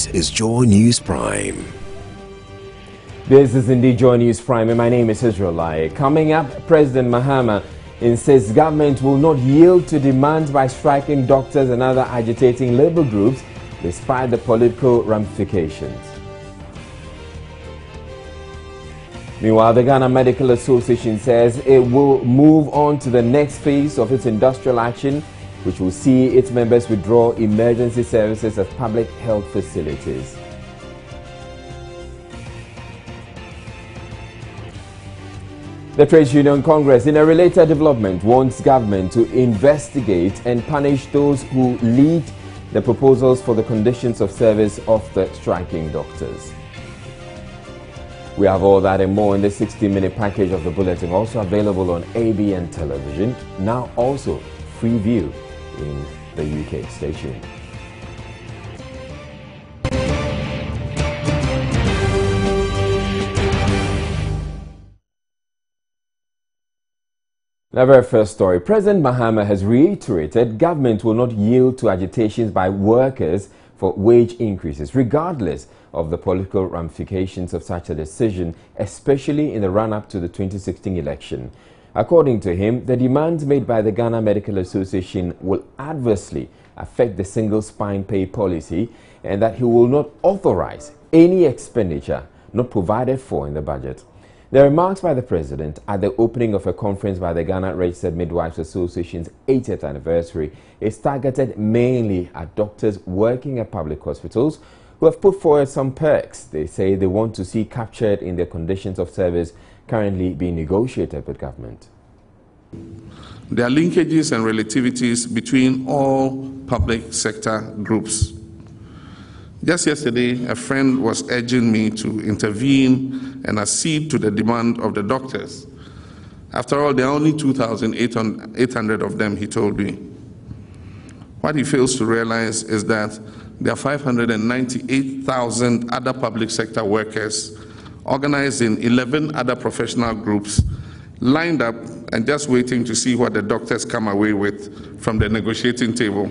This is Joy News Prime. This is indeed Joy News Prime, and my name is Israel Laryea. Coming up, President Mahama insists government will not yield to demands by striking doctors and other agitating labor groups despite the political ramifications. Meanwhile, the Ghana Medical Association says it will move on to the next phase of its industrial action, which will see its members withdraw emergency services at public health facilities. The Trades Union Congress, in a related development, wants government to investigate and punish those who lead the proposals for the conditions of service of the striking doctors. We have all that and more in the 60-minute package of the bulletin, also available on ABN television, now also free view in the UK. Stay tuned. The very first story. President Mahama has reiterated government will not yield to agitations by workers for wage increases, regardless of the political ramifications of such a decision, especially in the run-up to the 2016 election. According to him, the demands made by the Ghana Medical Association will adversely affect the single spine pay policy and that he will not authorize any expenditure not provided for in the budget. The remarks by the President at the opening of a conference by the Ghana Registered Midwives Association's 80th anniversary is targeted mainly at doctors working at public hospitals who have put forward some perks they say they want to see captured in their conditions of service currently being negotiated with government. There are linkages and relativities between all public sector groups. Just yesterday, a friend was urging me to intervene and accede to the demand of the doctors. After all, there are only 2,800 of them, he told me. What he fails to realize is that there are 598,000 other public sector workers organized in 11 other professional groups lined up and just waiting to see what the doctors come away with from the negotiating table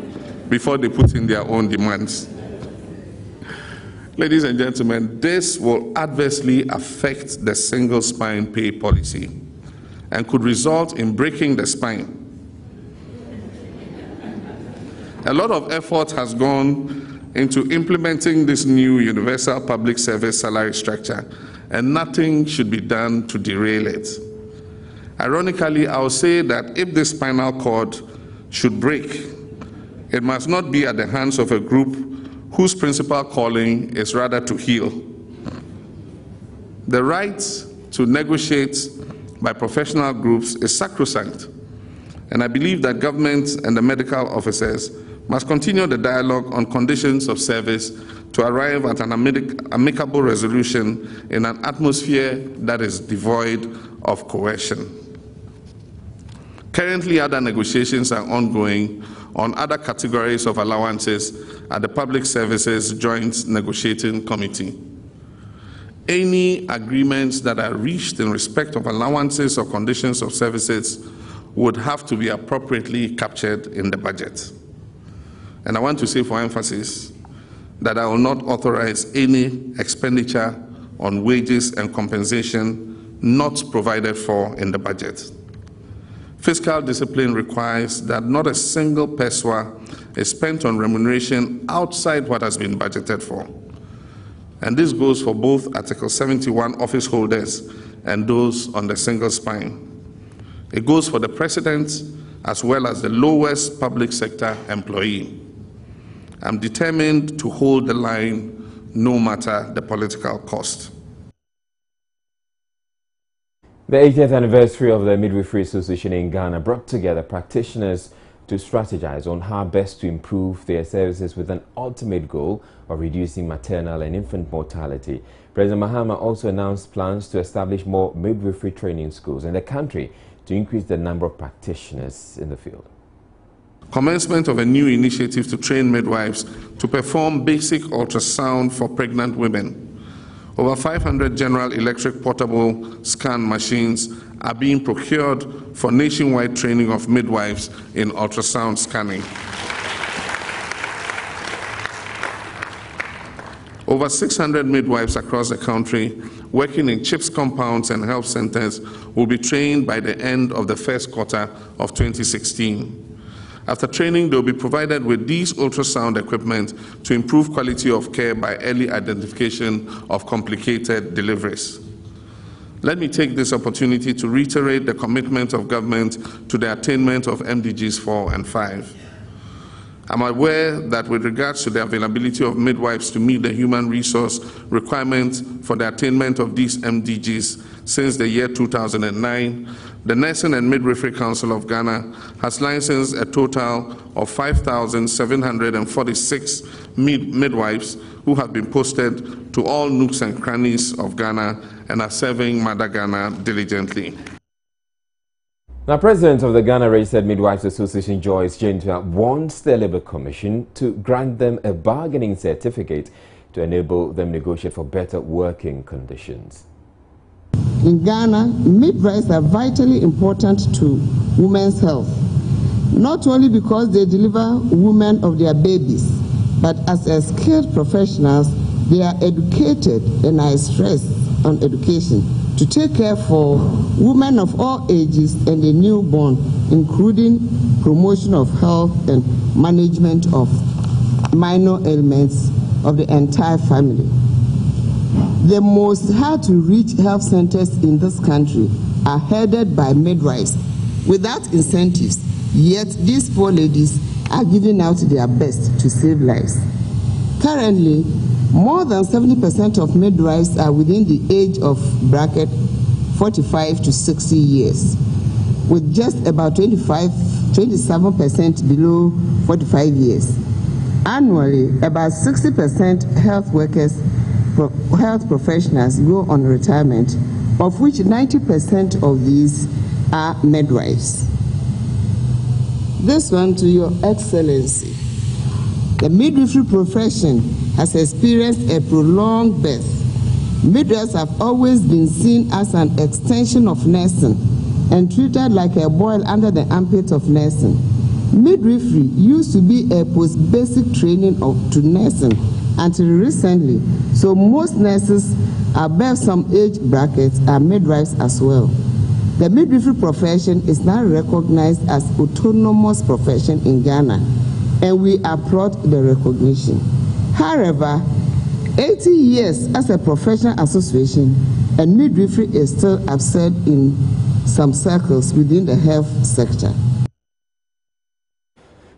before they put in their own demands. Ladies and gentlemen, this will adversely affect the single spine pay policy and could result in breaking the spine. A lot of effort has gone into implementing this new universal public service salary structure, and nothing should be done to derail it. Ironically, I'll say that if the spinal cord should break, it must not be at the hands of a group whose principal calling is rather to heal. The right to negotiate by professional groups is sacrosanct, and I believe that government and the medical officers must continue the dialogue on conditions of service to arrive at an amicable resolution in an atmosphere that is devoid of coercion. Currently, other negotiations are ongoing on other categories of allowances at the Public Services Joint Negotiating Committee. Any agreements that are reached in respect of allowances or conditions of services would have to be appropriately captured in the budget. And I want to say for emphasis that I will not authorize any expenditure on wages and compensation not provided for in the budget. Fiscal discipline requires that not a single pesewa is spent on remuneration outside what has been budgeted for. And this goes for both Article 71 office holders and those on the single spine. It goes for the president as well as the lowest public sector employee. I'm determined to hold the line no matter the political cost. The 80th anniversary of the Midwifery Association in Ghana brought together practitioners to strategize on how best to improve their services with an ultimate goal of reducing maternal and infant mortality. President Mahama also announced plans to establish more midwifery training schools in the country to increase the number of practitioners in the field. Commencement of a new initiative to train midwives to perform basic ultrasound for pregnant women over 500 General Electric portable scan machines are being procured for nationwide training of midwives in ultrasound scanning. Over 600 midwives across the country working in CHPS compounds and health centers will be trained by the end of the first quarter of 2016. After training, they'll be provided with these ultrasound equipment to improve quality of care by early identification of complicated deliveries. Let me take this opportunity to reiterate the commitment of government to the attainment of MDGs 4 and 5. I'm aware that with regards to the availability of midwives to meet the human resource requirements for the attainment of these MDGs since the year 2009, the Nursing and Midwifery Council of Ghana has licensed a total of 5,746 mid midwives who have been posted to all nooks and crannies of Ghana and are serving Mother Ghana diligently. Now, President of the Ghana Registered Midwives Association, Joyce Gentua, wants the Labour Commission to grant them a bargaining certificate to enable them negotiate for better working conditions. In Ghana, midwives are vitally important to women's health, not only because they deliver women of their babies, but as skilled professionals, they are educated, and I stress on education, to take care for women of all ages and the newborn, including promotion of health and management of minor ailments of the entire family. The most hard to reach health centers in this country are headed by midwives without incentives, yet these poor ladies are giving out their best to save lives. Currently, more than 70% of midwives are within the age of bracket 45 to 60 years, with just about 25, 27% below 45 years. Annually, about 60% health workers, health professionals go on retirement, of which 90% of these are midwives. This one to Your Excellency. The midwifery profession has experienced a prolonged birth. Midwives have always been seen as an extension of nursing and treated like a boil under the armpit of nursing. Midwifery used to be a post-basic training of, to nursing until recently, so most nurses above some age brackets are midwives as well. The midwifery profession is now recognized as autonomous profession in Ghana and we applaud the recognition. However, 80 years as a professional association and midwifery is still absurd in some circles within the health sector.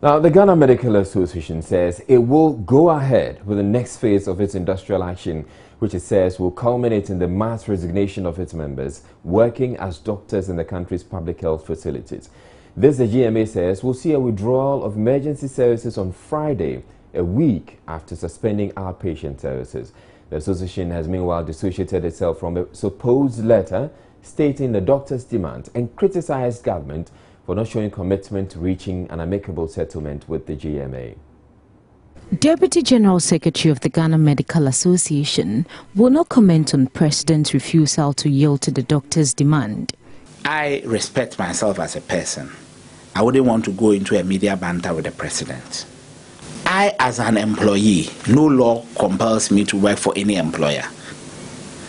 Now, the Ghana Medical Association says it will go ahead with the next phase of its industrial action, which it says will culminate in the mass resignation of its members working as doctors in the country's public health facilities. This, the GMA says, will see a withdrawal of emergency services on Friday, a week after suspending outpatient services. The association has meanwhile dissociated itself from a supposed letter stating the doctors' demand and criticized government for not showing commitment to reaching an amicable settlement with the GMA. Deputy General Secretary of the Ghana Medical Association will not comment on President's refusal to yield to the doctors' demand. I respect myself as a person. I wouldn't want to go into a media banter with the president. I, as an employee, no law compels me to work for any employer.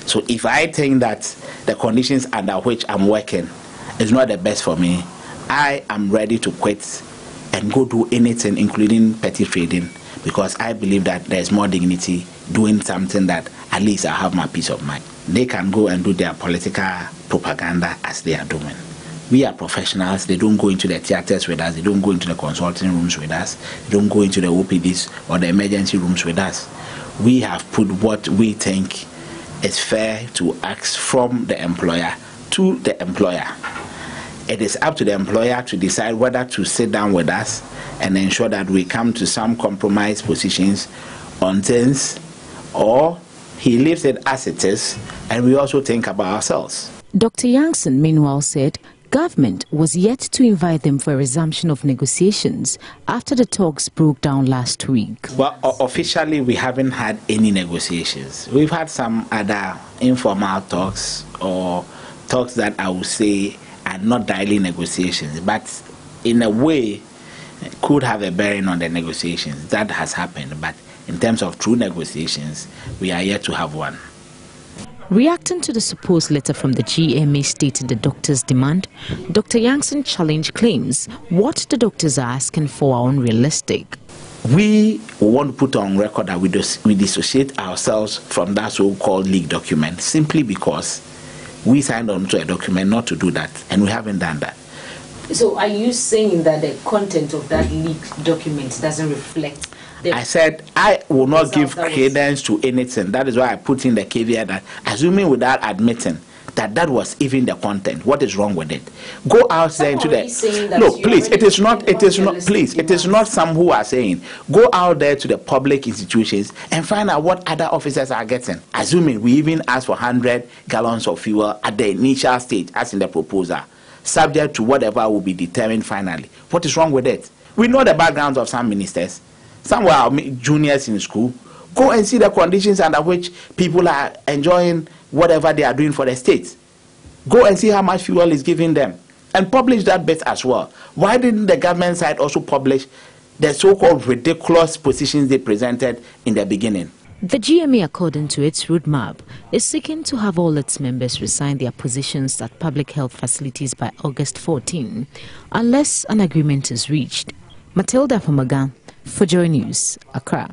So if I think that the conditions under which I'm working is not the best for me, I am ready to quit and go do anything, including petty trading, because I believe that there's more dignity doing something that at least I have my peace of mind. They can go and do their political propaganda as they are doing we are professionals. They don't go into the theaters with us. They don't go into the consulting rooms with us. They don't go into the OPDs or the emergency rooms with us. We have put what we think is fair to ask from the employer to the employer. It is up to the employer to decide whether to sit down with us and ensure that we come to some compromise positions on things or he leaves it as it is and we also think about ourselves. Dr. Yankson, meanwhile, said government was yet to invite them for a resumption of negotiations after the talks broke down last week. Well, officially, we haven't had any negotiations. We've had some other informal talks or talks that I would say are not daily negotiations, but in a way could have a bearing on the negotiations. That has happened, but in terms of true negotiations, we are yet to have one. Reacting to the supposed letter from the GMA stating the doctors' demand, Dr. Yankson challenge claims what the doctors are asking for are unrealistic. We want to put on record that we, dis- we dissociate ourselves from that so-called leak document simply because we signed on to a document not to do that, and we haven't done that. So, are you saying that the content of that leaked document doesn't reflect? I said I will not give credence to anything. That is why I put in the caveat that, assuming without admitting that that was even the content, what is wrong with it? Go out there into the no, please. It is not. It is not. Please, it is not some who are saying. Go out there to the public institutions and find out what other officers are getting. Assuming we even ask for hundred gallons of fuel at the initial stage, as in the proposal subject to whatever will be determined finally. What is wrong with it? We know the backgrounds of some ministers. Some were juniors in school. Go and see the conditions under which people are enjoying whatever they are doing for the state. Go and see how much fuel is giving them. And publish that bit as well. Why didn't the government side also publish the so called ridiculous positions they presented in the beginning? The GMA, according to its roadmap, is seeking to have all its members resign their positions at public health facilities by August 14, unless an agreement is reached. Matilda Fomagan, for Joy News, Accra.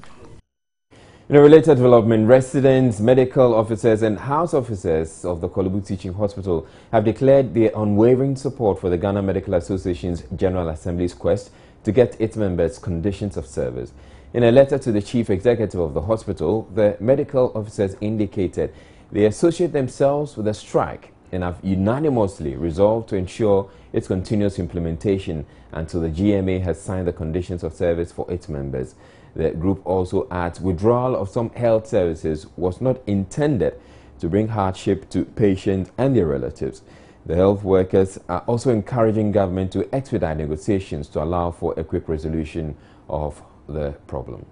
In a related development, residents, medical officers and house officers of the Korle Bu Teaching Hospital have declared their unwavering support for the Ghana Medical Association's General Assembly's quest to get its members conditions of service. In a letter to the chief executive of the hospital, the medical officers indicated they associate themselves with the strike and have unanimously resolved to ensure its continuous implementation until the GMA has signed the conditions of service for its members. The group also adds withdrawal of some health services was not intended to bring hardship to patients and their relatives. The health workers are also encouraging government to expedite negotiations to allow for a quick resolution of the problem.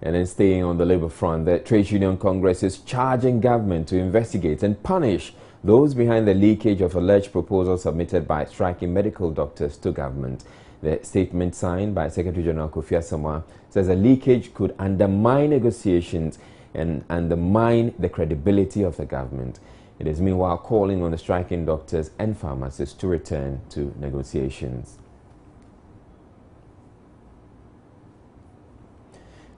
And then staying on the Labour front, the Trade Union Congress is charging government to investigate and punish those behind the leakage of alleged proposals submitted by striking medical doctors to government. The statement signed by Secretary General Kofi Asamoah says the leakage could undermine negotiations and undermine the credibility of the government. It is meanwhile calling on the striking doctors and pharmacists to return to negotiations.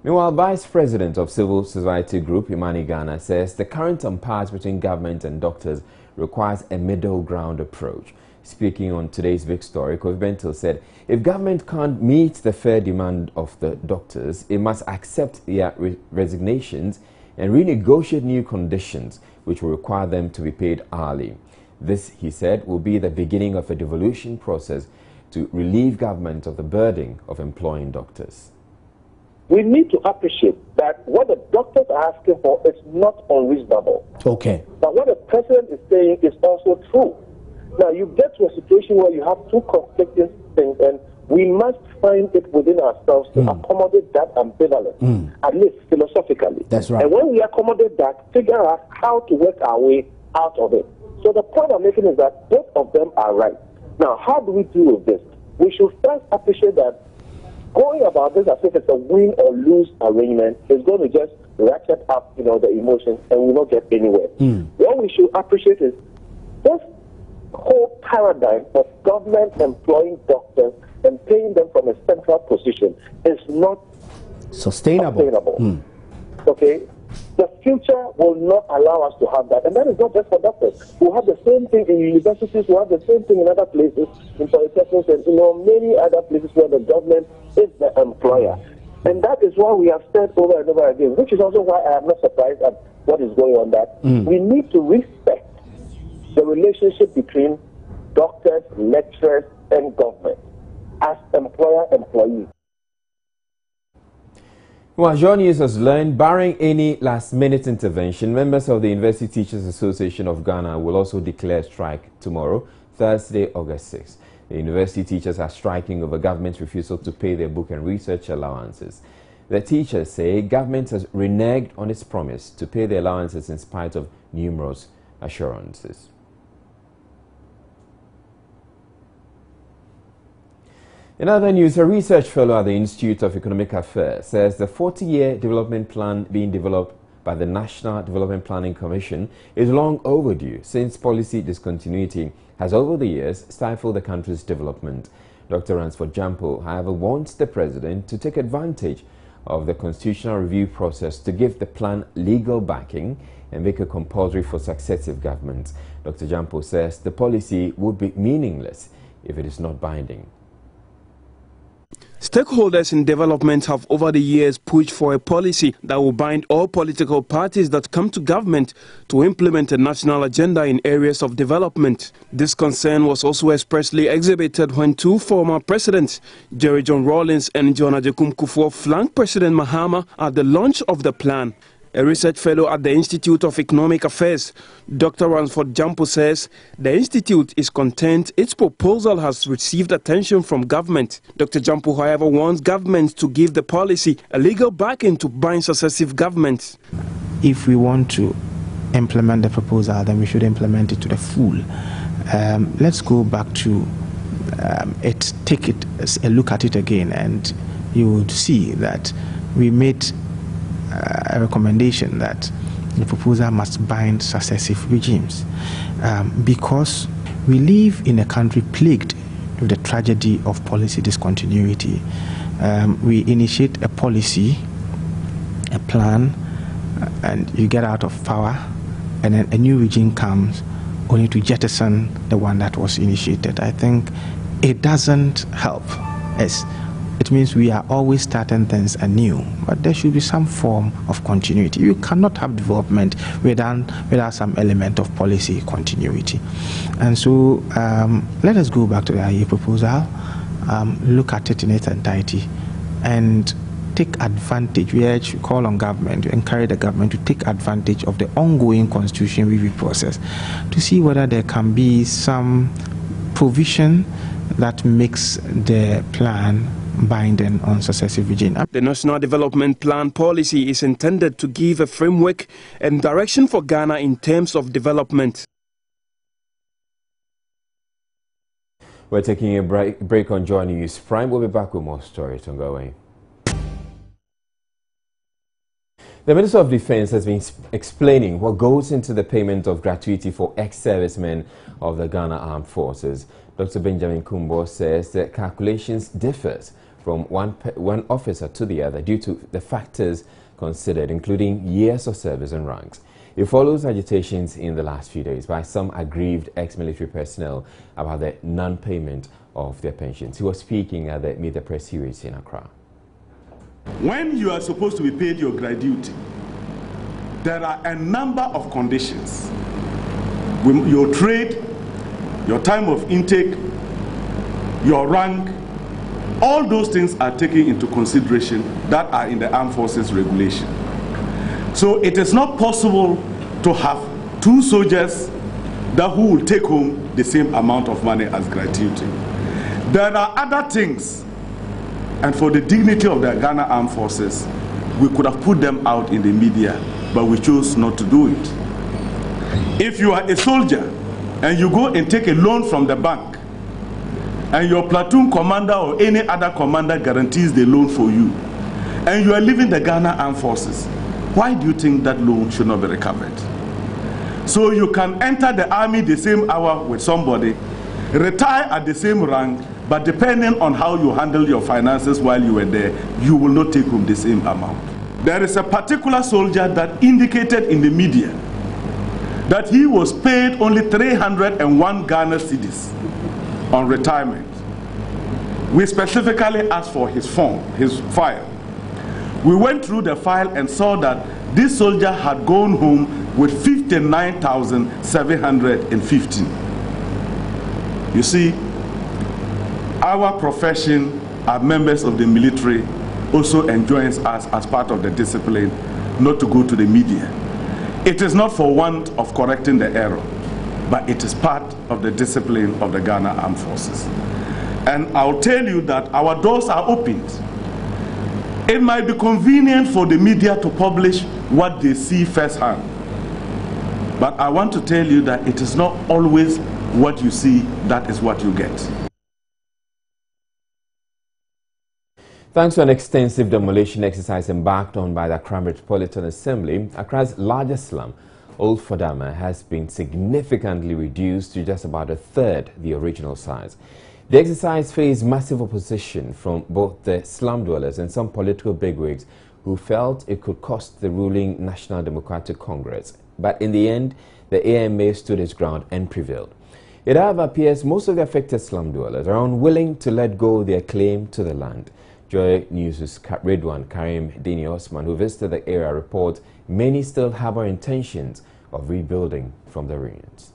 Meanwhile, Vice President of Civil Society Group, Imani Ghana, says the current impasse between government and doctors requires a middle ground approach. Speaking on today's big story, Kofi Bentil said if government can't meet the fair demand of the doctors, it must accept their re resignations and renegotiate new conditions which will require them to be paid hourly. This, he said, will be the beginning of a devolution process to relieve government of the burden of employing doctors we need to appreciate that what the doctors are asking for is not unreasonable. Okay. But what the president is saying is also true. Now, you get to a situation where you have two conflicting things, and we must find it within ourselves to mm. accommodate that ambivalence, mm. at least philosophically. That's right. And when we accommodate that, figure out how to work our way out of it. So the point I'm making is that both of them are right. Now, how do we deal with this? We should first appreciate that going about this as if it's a win or lose arrangement is going to just ratchet up, you know, the emotions and we will not get anywhere. Mm. What we should appreciate is this whole paradigm of government employing doctors and paying them from a central position is not sustainable. sustainable. Mm. Okay? The future will not allow us to have that. And that is not just for doctors. We have the same thing in universities, we have the same thing in other places, in polytechnics, and you know, many other places where the government is the employer. And that is why we have said over and over again, which is also why I am not surprised at what is going on, that mm. we need to respect the relationship between doctors, lecturers, and government as employer employee. Well, Joy News has learned, barring any last-minute intervention, members of the University Teachers Association of Ghana will also declare strike tomorrow, Thursday, August 6th. The university teachers are striking over government's refusal to pay their book and research allowances. The teachers say government has reneged on its promise to pay the allowances in spite of numerous assurances. In other news, a research fellow at the Institute of Economic Affairs says the 40-year development plan being developed by the National Development Planning Commission is long overdue since policy discontinuity has over the years stifled the country's development. Dr. Ransford Gyampo, however, wants the president to take advantage of the constitutional review process to give the plan legal backing and make it compulsory for successive governments. Dr. Gyampo says the policy would be meaningless if it is not binding. Stakeholders in development have over the years pushed for a policy that will bind all political parties that come to government to implement a national agenda in areas of development. This concern was also expressly exhibited when two former presidents, Jerry John Rawlings and John Agyekum Kufuor, flanked President Mahama at the launch of the plan. A research fellow at the Institute of Economic Affairs, Dr. Ransford Gyampo says the institute is content its proposal has received attention from government. Dr. Gyampo, however, wants governments to give the policy a legal backing to bind successive governments. If we want to implement the proposal, then we should implement it to the full. Um, let's go back to um, it, take it a look at it again, and you would see that we made a recommendation that the proposal must bind successive regimes um, because we live in a country plagued with the tragedy of policy discontinuity. Um, we initiate a policy, a plan, uh, and you get out of power, and then a new regime comes only to jettison the one that was initiated. I think it doesn't help us it means we are always starting things anew, but there should be some form of continuity. You cannot have development without, without some element of policy continuity. And so um, let us go back to the IEA proposal, um, look at it in its entirety, and take advantage. We urge, call on government, to encourage the government to take advantage of the ongoing constitution review process to see whether there can be some provision that makes the plan binding on successive regime. The National Development Plan policy is intended to give a framework and direction for Ghana in terms of development. We're taking a break, break on Joy News Prime. We'll be back with more stories. Don't go away. The Minister of Defense has been explaining what goes into the payment of gratuity for ex-servicemen of the Ghana Armed Forces. Dr. Benjamin Kunbuor says that calculations differs from one, one officer to the other due to the factors considered, including years of service and ranks. It follows agitations in the last few days by some aggrieved ex-military personnel about the non-payment of their pensions. He was speaking at the the Press series in Accra. When you are supposed to be paid your gratuity, there are a number of conditions. Your trade, your time of intake, your rank, all those things are taken into consideration that are in the armed forces regulation. So it is not possible to have two soldiers that who will take home the same amount of money as gratuity. There are other things, and for the dignity of the Ghana Armed Forces, we could have put them out in the media, but we chose not to do it. If you are a soldier and you go and take a loan from the bank, and your platoon commander or any other commander guarantees the loan for you, and you are leaving the Ghana Armed Forces, why do you think that loan should not be recovered? So you can enter the army the same hour with somebody, retire at the same rank, but depending on how you handle your finances while you were there, you will not take home the same amount. There is a particular soldier that indicated in the media that he was paid only 301 Ghana cedis on retirement. We specifically asked for his form, his file. We went through the file and saw that this soldier had gone home with 59,715. You see, our profession, our members of the military, also enjoins us as part of the discipline not to go to the media. It is not for want of correcting the error but it is part of the discipline of the Ghana Armed Forces. And I'll tell you that our doors are opened. It might be convenient for the media to publish what they see firsthand. But I want to tell you that it is not always what you see, that is what you get. Thanks to an extensive demolition exercise embarked on by the Accra Metropolitan Assembly, Accra's largest slum, Old Fadama, has been significantly reduced to just about a third the original size. The exercise faced massive opposition from both the slum dwellers and some political bigwigs who felt it could cost the ruling National Democratic Congress. But in the end, the AMA stood its ground and prevailed. It however appears most of the affected slum dwellers are unwilling to let go their claim to the land. Joy News' Redwan Karim Dini Osman, who visited the area, reports many still harbor intentions of rebuilding from the ruins.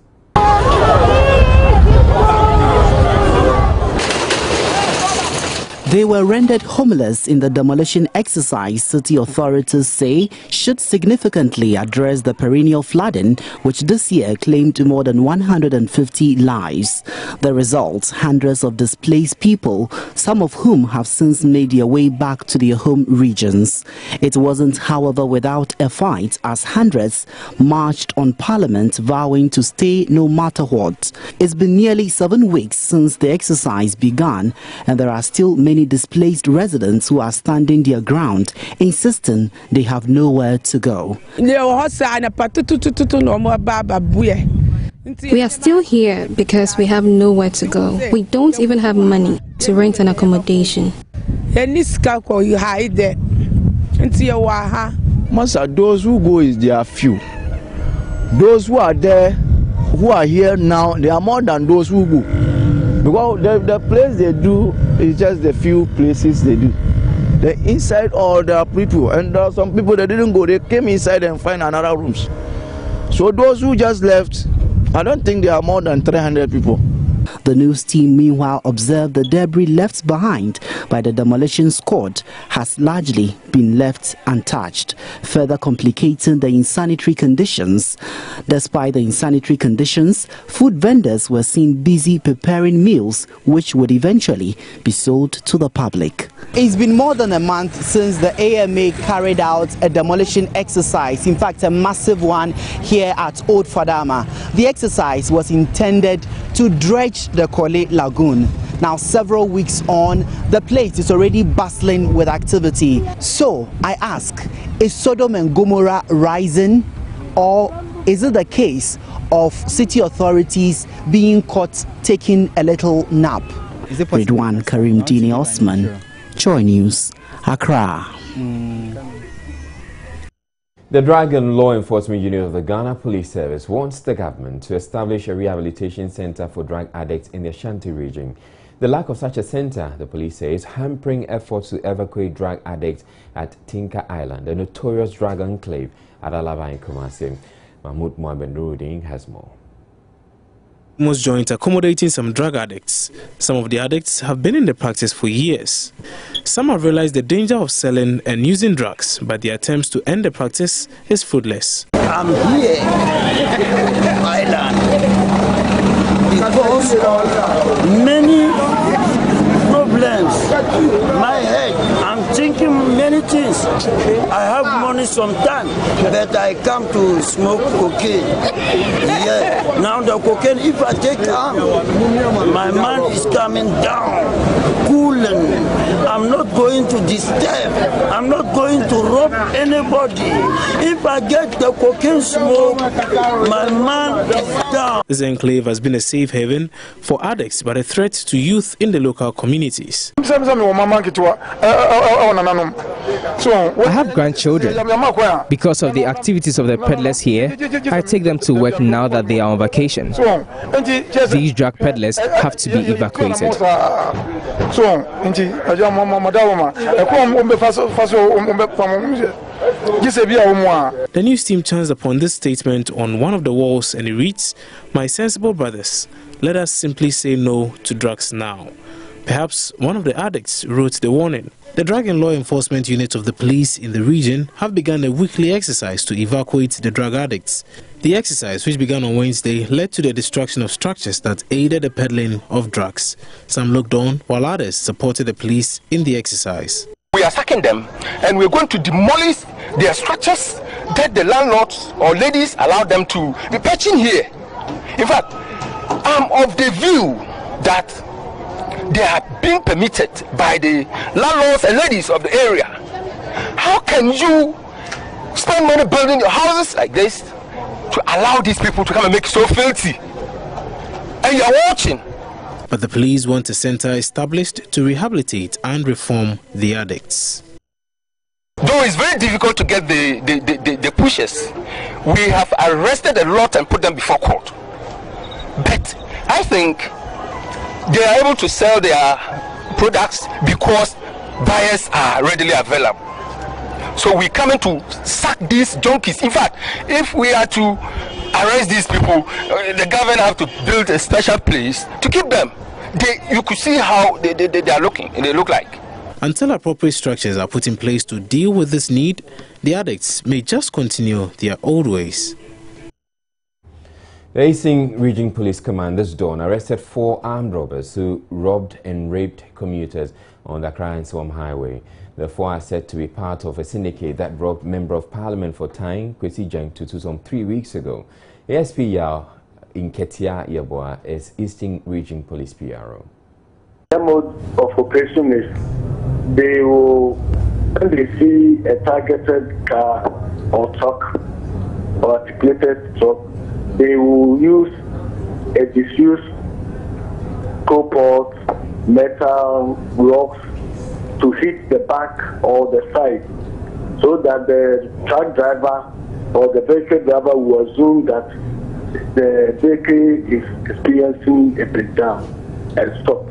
They were rendered homeless in the demolition exercise city authorities say should significantly address the perennial flooding which this year claimed more than 150 lives. The result, hundreds of displaced people, some of whom have since made their way back to their home regions. It wasn't, however, without a fight as hundreds marched on parliament vowing to stay no matter what. It's been nearly seven weeks since the exercise began and there are still many displaced residents who are standing their ground, insisting they have nowhere to go. We are still here because we have nowhere to go. We don't even have money to rent an accommodation. Master, those who go is there are few. Those who are there, who are here now, they are more than those who go. Because the, the place they do is just the few places they do. The inside all are people and there are some people that didn't go, they came inside and find another rooms. So those who just left, I don't think there are more than 300 people. The news team, meanwhile, observed the debris left behind by the demolition squad has largely been left untouched, further complicating the insanitary conditions. Despite the insanitary conditions, food vendors were seen busy preparing meals which would eventually be sold to the public. It's been more than a month since the AMA carried out a demolition exercise, in fact, a massive one here at Old Fadama. The exercise was intended to dredge the Korle Lagoon. Now, several weeks on, the place is already bustling with activity. So, I ask, is Sodom and Gomorrah rising, or is it the case of city authorities being caught taking a little nap? Redwan Karim Dini Osman, Joy News, Accra. Mm. The Drug and Law Enforcement Unit of the Ghana Police Service wants the government to establish a rehabilitation center for drug addicts in the Ashanti region. The lack of such a center, the police say, is hampering efforts to evacuate drug addicts at Tinka Island, a notorious drug enclave at Alaba in Kumasi. Mahmoud Mohamed Nuruddin has more most joints accommodating some drug addicts. Some of the addicts have been in the practice for years. Some have realized the danger of selling and using drugs, but the attempts to end the practice is fruitless. I'm here, island, because many problems, my head, I'm thinking many things. I have ah. money sometimes, but I come to smoke cocaine. Yeah. Now the cocaine, if I take out, my mind is coming down, cooling. I'm not going to disturb. I'm not going to rob anybody. If I get the cocaine smoke, my mind is down. This enclave has been a safe haven for addicts, but a threat to youth in the local communities. I have grandchildren. Because of the activities of the peddlers here, I take them to work now that they are on vacation. These drug peddlers have to be evacuated. The news team turns upon this statement on one of the walls and it reads, My sensible brothers, let us simply say no to drugs now. Perhaps one of the addicts wrote the warning. The Drug and Law Enforcement Unit of the police in the region have begun a weekly exercise to evacuate the drug addicts. The exercise, which began on Wednesday, led to the destruction of structures that aided the peddling of drugs. Some looked on while others supported the police in the exercise. We are sacking them and we're going to demolish their structures that the landlords or ladies allow them to be patching here. In fact, I'm of the view that they are being permitted by the landlords and ladies of the area. How can you spend money building your houses like this to allow these people to come and make so filthy? And you're watching. But the police want a center established to rehabilitate and reform the addicts. Though it's very difficult to get the, the, the, the, the pushers, we have arrested a lot and put them before court. But I think they are able to sell their products because buyers are readily available. So we're coming to sack these junkies. In fact, if we are to arrest these people, uh, the government have to build a special place to keep them. They, you could see how they, they, they are looking, they look like. Until appropriate structures are put in place to deal with this need, the addicts may just continue their old ways. The Eastern Region Police Commander's Dawn arrested four armed robbers who robbed and raped commuters on the Accra Nsawam Highway. The four are said to be part of a syndicate that robbed Member of Parliament for Tyne, Kwesi Tutu, some three weeks ago. ASP Yao Inketia Yeboah is Eastern Region Police PRO. The mode of operation is they will, when they see a targeted car or truck or articulated truck, they will use a disused copper, metal rocks to hit the back or the side so that the truck driver or the vehicle driver will assume that the vehicle is experiencing a breakdown and stop.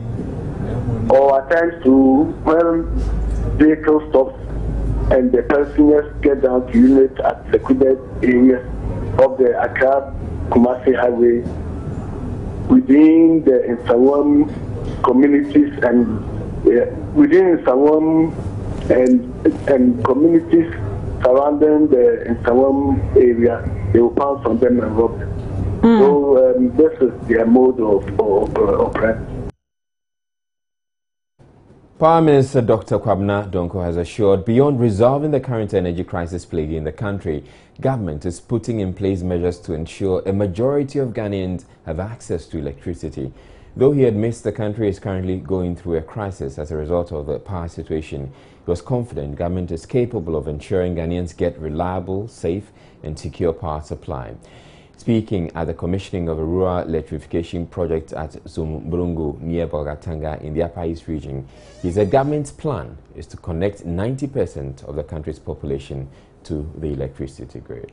Or at times to when vehicle stops and the passengers get down to unit at secluded areas of the Accra Kumasi Highway within the Nsawam communities and uh, within Nsawam and and communities surrounding the Nsawam area, they will pounce on them and rob them. Mm. So um, this is their mode of, of, of operation. Power Minister Dr. Kwabena Donkor has assured beyond resolving the current energy crisis plaguing the country, government is putting in place measures to ensure a majority of Ghanaians have access to electricity. Though he admits the country is currently going through a crisis as a result of the power situation, he was confident government is capable of ensuring Ghanaians get reliable, safe and secure power supply. Speaking at the commissioning of a rural electrification project at Zuarungu near Bolgatanga in the Upper East region, he said government's plan is to connect 90% of the country's population to the electricity grid.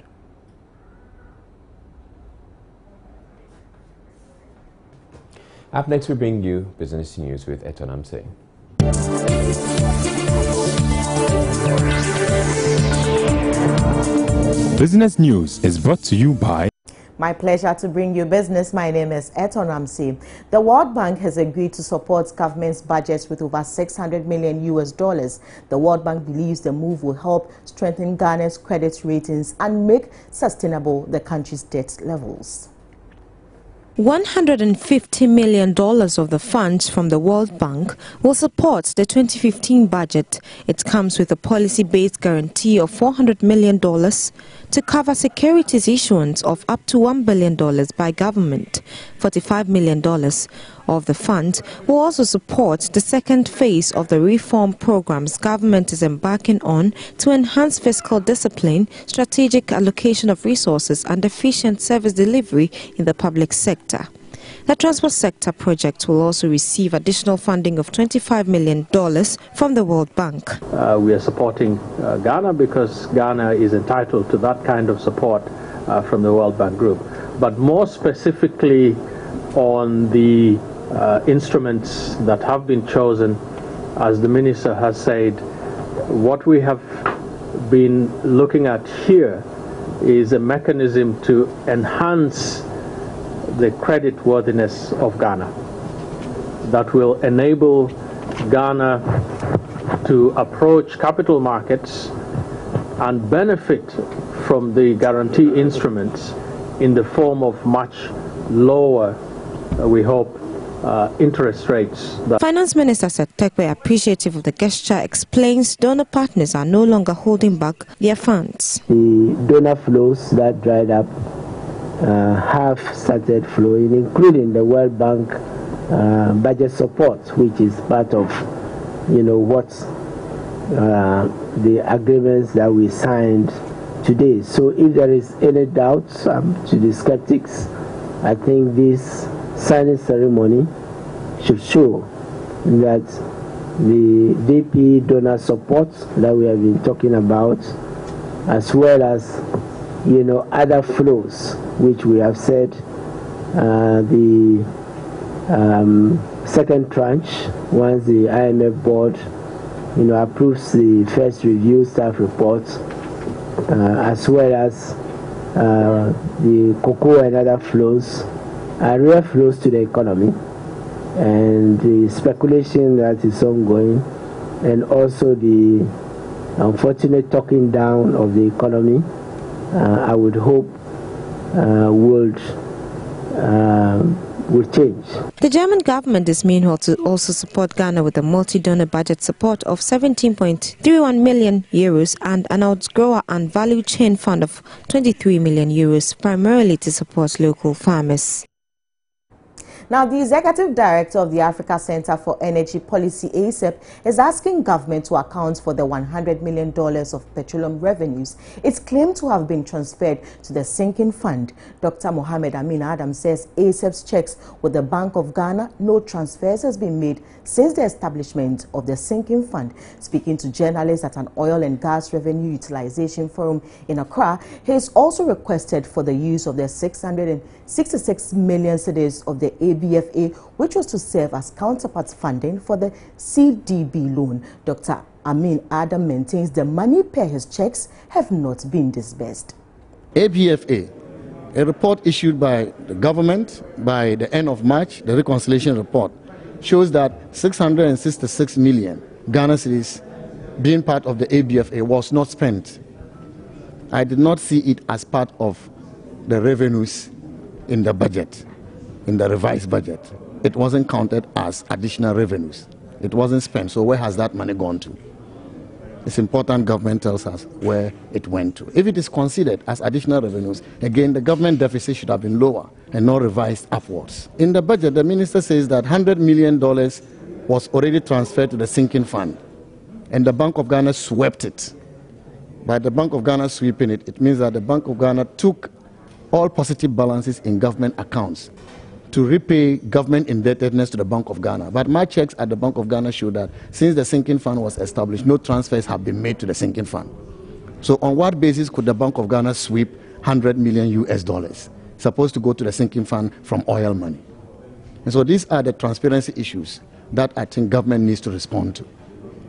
Up next, we bring you business news with Eton Amse. Business News is brought to you by my pleasure to bring you business. My name is Eton Ramsey. The World Bank has agreed to support government's budget with over 600 million US dollars. The World Bank believes the move will help strengthen Ghana's credit ratings and make sustainable the country's debt levels. $150 million of the funds from the World Bank will support the 2015 budget. It comes with a policy-based guarantee of $400 million to cover securities issuance of up to $1 billion by government. $45 million of the fund will also support the second phase of the reform programs government is embarking on to enhance fiscal discipline, strategic allocation of resources and efficient service delivery in the public sector. The transport sector project will also receive additional funding of $25 million from the World Bank. Uh, we are supporting uh, Ghana because Ghana is entitled to that kind of support uh, from the World Bank Group. But more specifically on the uh, instruments that have been chosen, as the Minister has said, what we have been looking at here is a mechanism to enhance the credit worthiness of Ghana that will enable Ghana to approach capital markets and benefit from the guarantee instruments in the form of much lower, uh, we hope, uh, interest rates. Finance Minister Seth Terkper, appreciative of the gesture, explains donor partners are no longer holding back their funds. The donor flows that dried up uh, have started flowing, including the World Bank uh, budget support, which is part of, you know, what uh, the agreements that we signed today. So if there is any doubt um, to the skeptics, I think this signing ceremony should show that the DP donor support that we have been talking about, as well as you know other flows, which we have said uh, the um, second tranche, once the IMF board you know approves the first review staff report, uh, as well as uh, the cocoa and other flows, are real flows to the economy and the speculation that is ongoing, and also the unfortunate talking down of the economy, I would hope uh, would uh, will change. The German government is meanwhile to also support Ghana with a multi-donor budget support of 17.31 million euros and an outgrower and value chain fund of 23 million euros, primarily to support local farmers. Now, the executive director of the Africa Center for Energy Policy, ACEP, is asking government to account for the $100 million of petroleum revenues it's claimed to have been transferred to the sinking fund. Dr. Mohamed Amin Adam says ACEP's checks with the Bank of Ghana, no transfers has been made since the establishment of the sinking fund. Speaking to journalists at an oil and gas revenue utilization forum in Accra, he has also requested for the use of the 666 million cedis of the AB BFA, which was to serve as counterpart funding for the CDB loan. Dr. Amin Adam maintains the money per his checks have not been disbursed. ABFA, a report issued by the government by the end of March, the reconciliation report, shows that 666 million Ghana cedis being part of the ABFA was not spent. I did not see it as part of the revenues in the budget in the revised budget. It wasn't counted as additional revenues. It wasn't spent. So where has that money gone to? It's important government tells us where it went to. If it is considered as additional revenues, again, the government deficit should have been lower and not revised upwards. In the budget, the minister says that $100 million was already transferred to the sinking fund, and the Bank of Ghana swept it. By the Bank of Ghana sweeping it, it means that the Bank of Ghana took all positive balances in government accounts to repay government indebtedness to the Bank of Ghana. But my checks at the Bank of Ghana show that since the sinking fund was established, no transfers have been made to the sinking fund. So on what basis could the Bank of Ghana sweep 100 million US dollars supposed to go to the sinking fund from oil money? And so these are the transparency issues that I think government needs to respond to.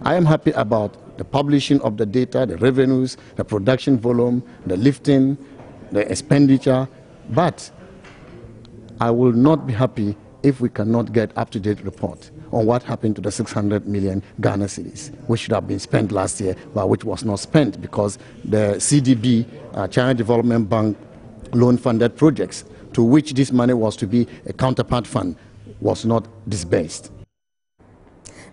I am happy about the publishing of the data, the revenues, the production volume, the lifting, the expenditure, but I will not be happy if we cannot get up-to-date report on what happened to the 600 million Ghana cedis, which should have been spent last year, but which was not spent because the CDB, uh, China Development Bank, loan-funded projects to which this money was to be a counterpart fund was not disbursed.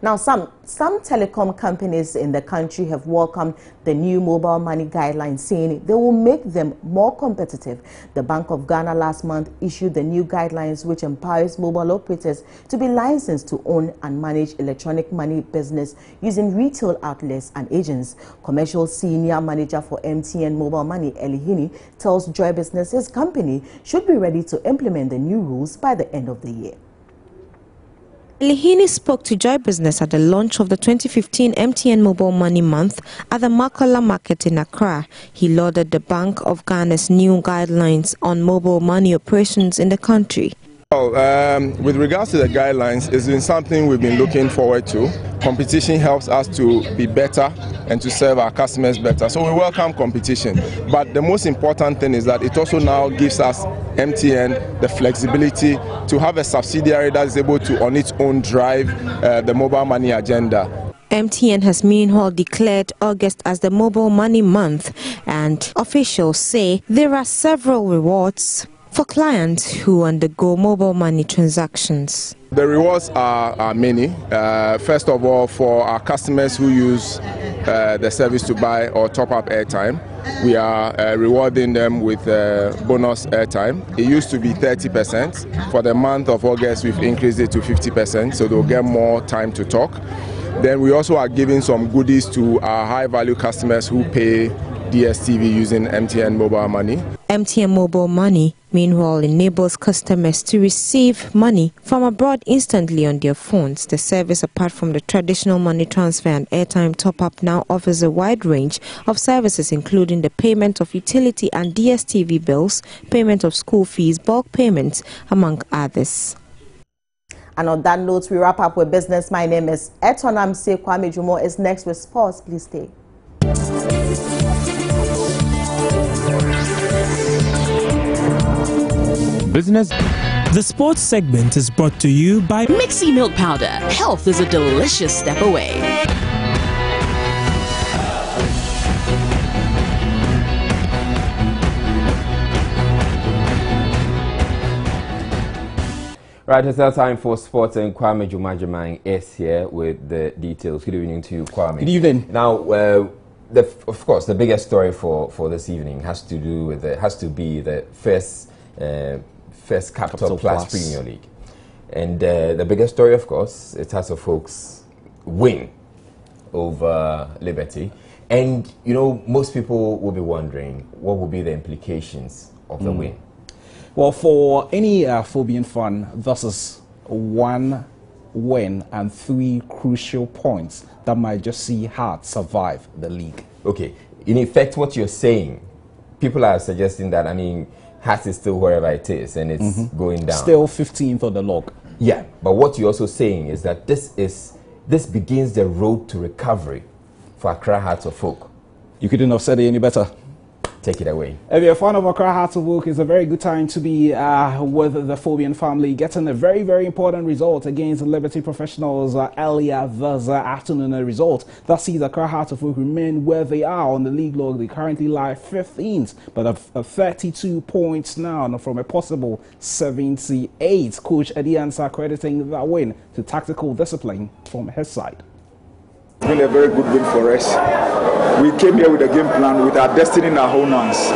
Now, some, some telecom companies in the country have welcomed the new mobile money guidelines, saying they will make them more competitive. The Bank of Ghana last month issued the new guidelines, which empowers mobile operators to be licensed to own and manage electronic money business using retail outlets and agents. Commercial Senior Manager for MTN Mobile Money, Eli Hini, tells Joy Business his company should be ready to implement the new rules by the end of the year. Lihini spoke to Joy Business at the launch of the 2015 MTN Mobile Money Month at the Makola Market in Accra. He lauded the Bank of Ghana's new guidelines on mobile money operations in the country. Well, um, with regards to the guidelines, it's been something we've been looking forward to. Competition helps us to be better and to serve our customers better. So we welcome competition. But the most important thing is that it also now gives us MTN the flexibility to have a subsidiary that is able to, on its own, drive uh, the mobile money agenda. MTN has meanwhile declared August as the mobile money month, and officials say there are several rewards for clients who undergo mobile money transactions. The rewards are, are many. Uh, first of all, for our customers who use uh, the service to buy or top up airtime, we are uh, rewarding them with uh, bonus airtime. It used to be 30%. For the month of August, we've increased it to 50%, so they'll get more time to talk. Then we also are giving some goodies to our high value customers who pay DSTV using MTN mobile money. MTN mobile money, meanwhile, enables customers to receive money from abroad instantly on their phones. The service, apart from the traditional money transfer and airtime top up, now offers a wide range of services, including the payment of utility and DSTV bills, payment of school fees, bulk payments, among others. And on that note, we wrap up with business. My name is Eton Amse Kwame Jumo is next with sports. Please stay. Business. The sports segment is brought to you by Mixi Milk Powder. Health is a delicious step away. Right, it's now time for sports, and Kwame Jumajamang is here with the details. Good evening to you, Kwame. Good evening. Now, uh, the, of course, the biggest story for, for this evening has to do with the, has to be the first uh, first Capital, Capital Plus, Plus, Premier League, and uh, the biggest story, of course, it has a folks win over Liberty, and you know most people will be wondering what will be the implications of the mm. win. Well, for any uh, Phobian fan, this is one win and three crucial points that might just see Hearts survive the league. Okay. In effect, what you're saying, people are suggesting that, I mean, Hearts is still wherever it is and it's mm -hmm. going down. Still 15th on the log. Yeah. But what you're also saying is that this is this begins the road to recovery for Accra Hearts of Oak. You couldn't have said it any better. Take it away. If you're a fan of Accra Hearts of Oak, it's a very good time to be uh, with the Phobian family, getting a very, very important result against the Liberty Professionals uh, earlier this uh, afternoon. A result that sees Accra Hearts of Oak remain where they are on the league log. They currently lie 15th, but have 32 points now from a possible 78. Coach Eddie Ansah crediting that win to tactical discipline from his side. Been a very good win for us. We came here with a game plan with our destiny in our hands.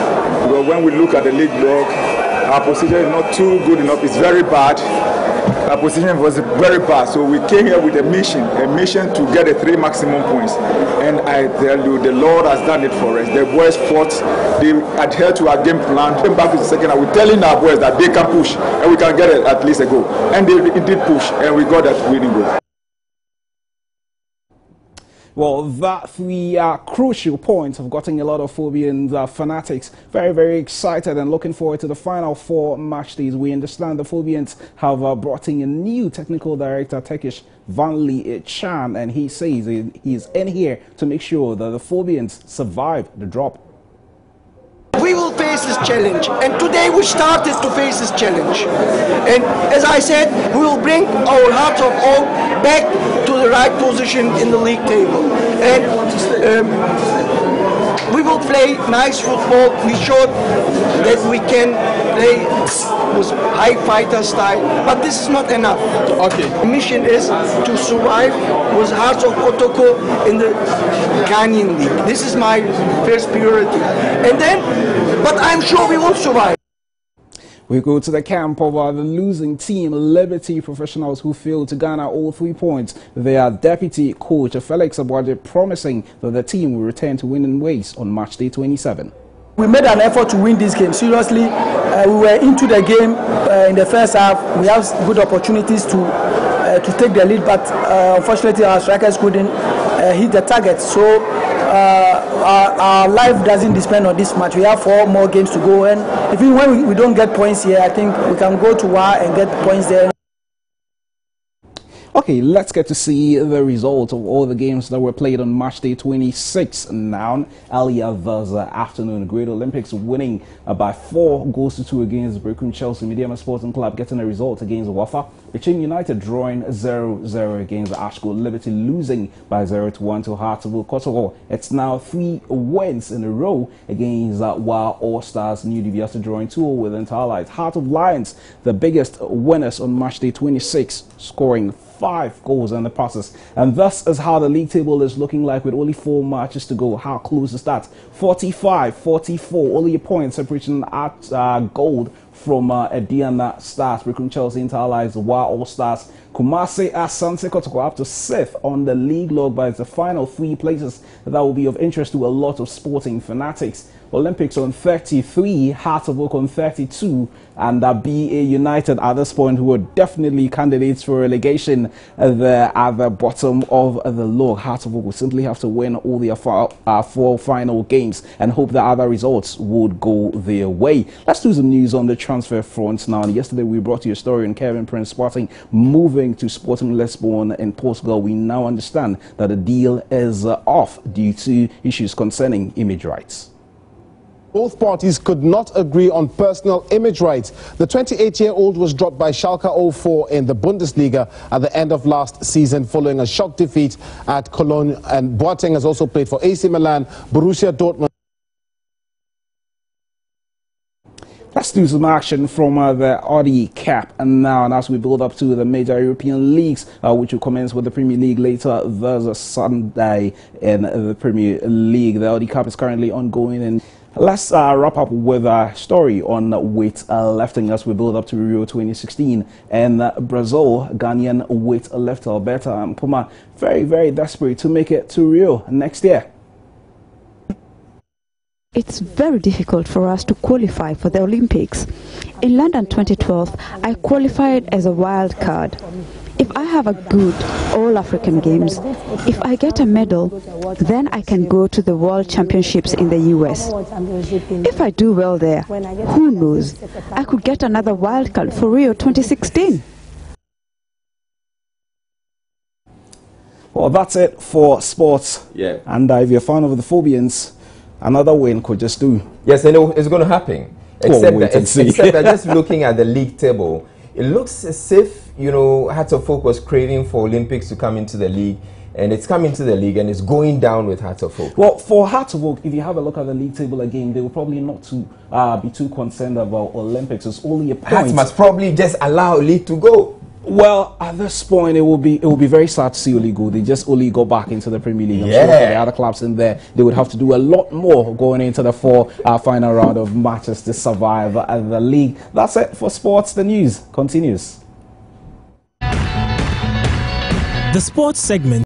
Because when we look at the league log, our position is not too good enough. It's very bad. Our position was very bad. So we came here with a mission, a mission to get the three maximum points. And I tell you, the Lord has done it for us. The boys fought, they adhered to our game plan. Came back to the second half. We're telling our boys that they can push and we can get at least a goal. And they did push and we got that winning goal. Well, that the uh, crucial points have gotten a lot of Phobian uh, fanatics very, very excited and looking forward to the final four match days. We understand the Phobians have uh, brought in a new technical director, Tekish Van Lee Chan, and he says he is in here to make sure that the Phobians survive the drop. Face this challenge, and today we started to face this challenge. And as I said, we will bring our heart of oak back to the right position in the league table. And um, we will play nice football. We showed that we can play with high fighter style, but this is not enough. Okay. The mission is to survive with Hearts of Kotoko in the Ghanaian League. This is my first priority. And then, but I'm sure we will survive. We go to the camp of uh, the losing team, Liberty Professionals, who failed to garner all three points. Their deputy coach, Felix Aboagye, promising that the team will return to winning ways on match day 27. We made an effort to win this game. Seriously, uh, we were into the game uh, in the first half. We have good opportunities to uh, to take the lead, but uh, unfortunately our strikers couldn't uh, hit the target. So our, our, life doesn't depend on this match. We have four more games to go, and even when we, we don't get points here, I think we can go to WA and get points there. Okay, let's get to see the result of all the games that were played on March Day 26 now. Earlier this afternoon, Great Olympics winning uh, by four goals to two against Berekum Chelsea. Medeama Sporting Club getting a result against Wafa. Richmond United drawing 0-0 against Ashko. Liberty losing by 0-1 to Hartlepool Kosovo. It's now three wins in a row against uh, Wa All Stars. New Edubiase drawing 2 with Inter Allies. Heart of Lions, the biggest winners on March Day 26, scoring five goals in the process. And thus is how the league table is looking like with only four matches to go. How close is that? 45, 44, only a point separating at uh, gold from uh, Aduana Stars, Berekum Chelsea Inter Allies, Wa All Stars, Kumasi Asante Kotoko up to sixth on the league log, but it's the final three places that will be of interest to a lot of sporting fanatics. Olympics on 33, Heart of Oak on 32, and uh, BA United at this point, who are definitely candidates for relegation, uh, there at the bottom of the log. Heart of Oak will simply have to win all their four, uh, four final games and hope that other results would go their way. Let's do some news on the transfer front now. Yesterday, we brought you a story on Kevin Prince Boateng moving to Sporting Lisbon in Portugal. We now understand that the deal is uh, off due to issues concerning image rights. Both parties could not agree on personal image rights. The 28-year-old was dropped by Schalke 04 in the Bundesliga at the end of last season following a shock defeat at Cologne. And Boateng has also played for AC Milan, Borussia Dortmund. Let's do some action from uh, the Audi Cup and now, and as we build up to the major European leagues, uh, which will commence with the Premier League later this Sunday in the Premier League. The Audi Cup is currently ongoing and Let's uh, wrap up with a story on weight lifting as we build up to Rio 2016. And uh, Brazil, Ghanaian weight lifter Alberta Ampomah, very, very desperate to make it to Rio next year. It's very difficult for us to qualify for the Olympics. In London 2012, I qualified as a wild card. If I have a good All African Games, if I get a medal, then I can go to the World Championships in the US. If I do well there, who knows? I could get another wild card for Rio 2016. Well, that's it for sports. Yeah. And uh, if you're a fan of the Phobians, another win could just do. Yes, I know it's going to happen. Except, that, except that just looking at the league table, it looks as if, you know, Hearts of Oak was craving for Olympics to come into the league. And it's coming to the league and it's going down with Hearts of Oak. Well, for Hearts of Oak, if you have a look at the league table again, they will probably not to uh, be too concerned about Olympics. It's only a point. Hearts must probably just allow league to go. Well, at this point, it will be it will be very sad to see Oli go. They just only go back into the Premier League. I'm yeah. sure for the other clubs in there, they would have to do a lot more going into the four uh, final round of matches to survive uh, the league. That's it for sports. The news continues. The sports segment